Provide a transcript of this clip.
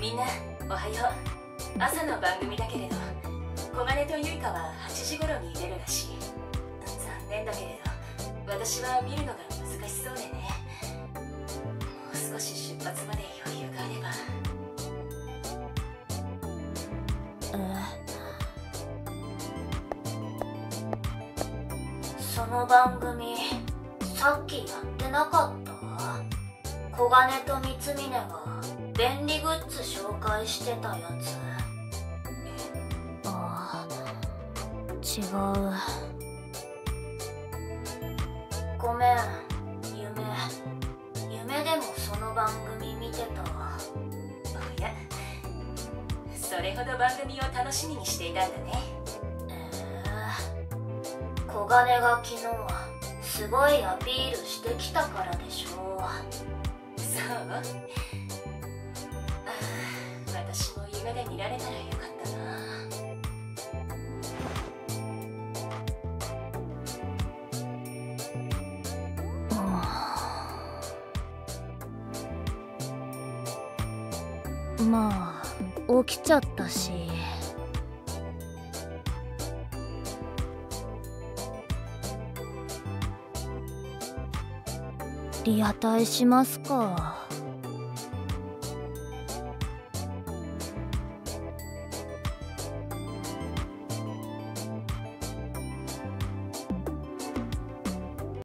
みんなおはよう。朝の番組だけれど小金とゆいかは8時頃に出るらしい。残念だけれど私は見るのが難しそうでね。もう少し出発まで余裕があれば。その番組さっきやってなかった？小金と光峰が。便利グッズ紹介してたやつ？ああ違う。ごめん。夢。夢でもその番組見てたおやそれほど番組を楽しみにしていたんだね。ええ小金が昨日はすごいアピールしてきたからでしょう。そう？られたらよかったな。まあ起きちゃったし。リアタイしますか。